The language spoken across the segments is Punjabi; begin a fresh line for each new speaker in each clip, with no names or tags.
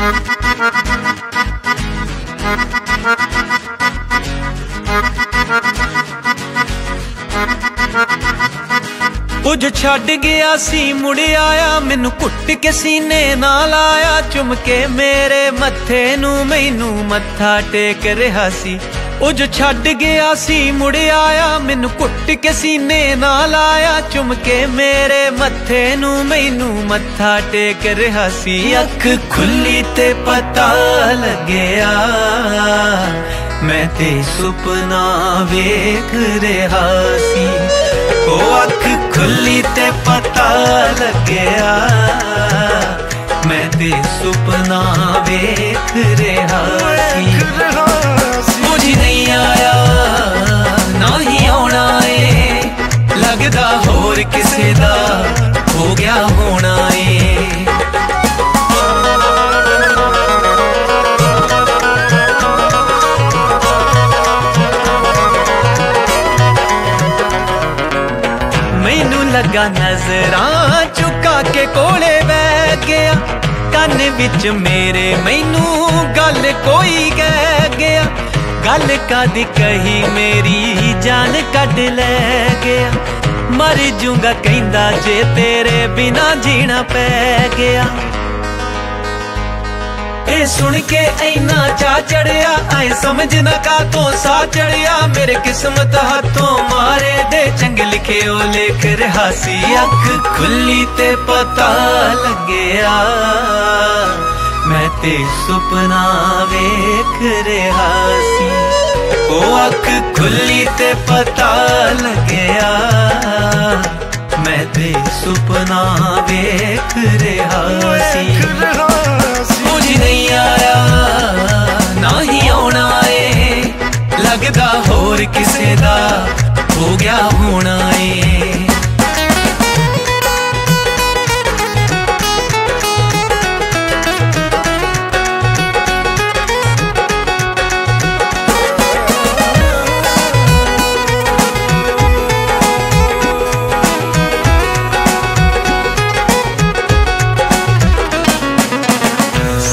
Thank you. ਕੁਝ ਛੱਡ ਗਿਆ ਸੀ, ਮੁੜ ਆਇਆ। ਮੈਨੂੰ ਘੁੱਟ ਕੇ ਸੀਨੇ ਨਾਲ ਆਇਆ। ਚੁੰਮ ਕੇ ਮੇਰੇ ਮੱਥੇ ਨੂੰ ਮੈਨੂੰ ਮੱਥਾ ਟੇਕ ਰਿਹਾ ਸੀ। ਉਹ ਜੋ ਛੱਡ ਗਿਆ ਸੀ, ਮੁੜ ਆਇਆ। ਮੈਨੂੰ ਘੁੱਟ ਕੇ ਸੀਨੇ ਨਾਲ ਆਇਆ। ਚੁੰਮ ਕੇ ਮੇਰੇ ਮੱਥੇ ਨੂੰ ਮੈਨੂੰ ਮੱਥਾ ਟੇਕ ਰਿਹਾ ਸੀ। ਅੱਖ ਖੁੱਲੀ ਤੇ ਪਤਾ ਲੱਗਿਆ। ਮੈਂ ਤੇ ਸੁਪਨਾ ਵੇਖ ਰਿਹਾ ਸੀ। ਉਹ ਅੱਖ ਖੁੱਲੀ ਤੇ ਪਤਾ ਲੱਗਿਆ। ਮੈਂ ਤੇ ਸੁਪਨਾ ਵੇਖ ਰਿਹਾ ਸੀ। ਮੁਝ ਨਹੀਂ ਆਇਆ, ਨਾ ਹੀ ਆਉਣਾ ਏ। ਲੱਗਦਾ ਹੋਰ ਕਿਸੇ ਦਾ ਹੋ ਗਿਆ ਹੋਣਾ ਲੱਗਾ ਨਜ਼ਰਾਂ ਚੁਕਾ ਕੇ ਕੋਲੇ ਬਹਿ ਗਿਆ। ਕੰਨ ਵਿੱਚ ਮੇਰੇ ਮੈਨੂੰ ਗੱਲ ਕੋਈ ਕਹਿ ਗਿਆ। ਗੱਲ ਕਦ ਕਹੀ ਮੇਰੀ, ਜਾਨ ਕੱਢ ਲੈ ਗਿਆ। ਮਰ ਜੂੰਗਾ ਕਹਿੰਦਾ ਜੇ ਤੇਰੇ ਬਿਨਾ ਜੀਣਾ ਪੈ ਗਿਆ। ਇਹ ਸੁਣ ਕੇ ਐਨਾ ਚਾ ਚੜਿਆ ਐ ਸਮਝ ਨਾ ਕਾ ਤੋਂ ਸਾ ਚੜਿਆ। ਮੇਰੇ ਕਿਸਮਤ ਹੱਥੋਂ ਮਾਰੇ ਦੇ ਚੰਗ ਲਿਖੇ ਉਹ ਲਿਖ ਰਿਹਾ ਸੀ ਅੱਖ ਖੁੱਲੀ ਤੇ ਪਤਾ ਲੱਗਿਆ। ਮੈਂ ਤੇ ਸੁਪਨਾ ਵੇਖ ਰਿਹਾ ਸੀ ਉਹ ਅੱਖ ਖੁੱਲੀ ਤੇ ਪਤਾ ਲੱਗਿਆ। ਮੈਂ ਤੇ ਸੁਪਨਾ ਵੇਖ ਰਿਹਾ ਸੀ ਮੁਝ ਨਹੀਂ ਆਇਆ ਨਾ ਹੀ ਆਉਣਾ ਏ ਲੱਗਦਾ ਹੋਰ ਕਿਸੇ ਦਾ ਹੋ ਗਿਆ ਹੋਣਾ।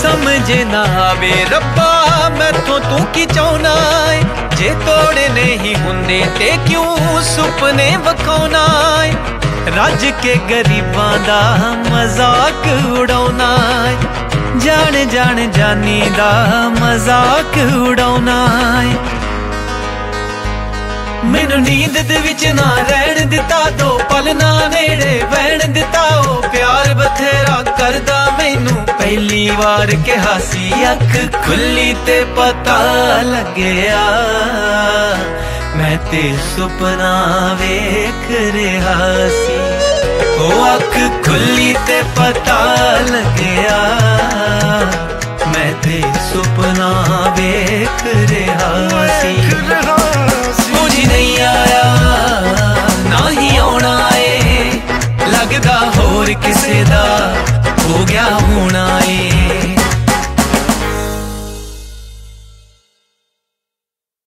ਸਮਝ ਨਾ ਆਵੇ ਰੱਬਾ, ਮੈਥੋਂ ਤੂੰ ਕੀ ਚਾਹਨਾ ਏ? ਜੇ ਤੋੜੇ ਨਹੀਂ ਹੁੰਦੇ ਤੇ ਕਿਉਂ ਸੁਪਨੇ ਵਖਾਉਣਾ ਏ? ਰੱਜ ਕੇ ਗਰੀਬਾਂ ਦਾ ਮਜ਼ਾਕ ਉਡਾਉਣਾ ਏ। ਜਾਣ ਜਾਣ ਜਾਨੀ ਦਾ ਮਜ਼ਾਕ ਉਡਾਉਣਾ ਏ। ਮੈਨੂੰ ਨੀਂਦ ਦੇ ਵਿੱਚ ਨਾ ਰਹਿਣ ਦਿੱਤਾ, ਦੋ ਪਲ ਨਾ ਨੇੜੇ ਬਹਿਣ ਦਿੱਤਾ। ਉਹ ਪਿਆਰ ਬਥੇਰਾ ਕਰਦਾ ਮੈਨੂੰ। ਪਹਿਲੀ ਵਾਰ ਕਿਹਾ ਸੀ, ਅੱਖ ਖੁੱਲੀ ਤੇ ਪਤਾ ਲੱਗਿਆ। ਮੈਂ ਤੇ ਸੁਪਨਾ ਵੇਖ ਰਿਹਾ ਸੀ। ਉਹ ਅੱਖ ਖੁੱਲੀ ਤੇ ਪਤਾ ਹੋ ਗਿਆ ਹੁਣ ਏ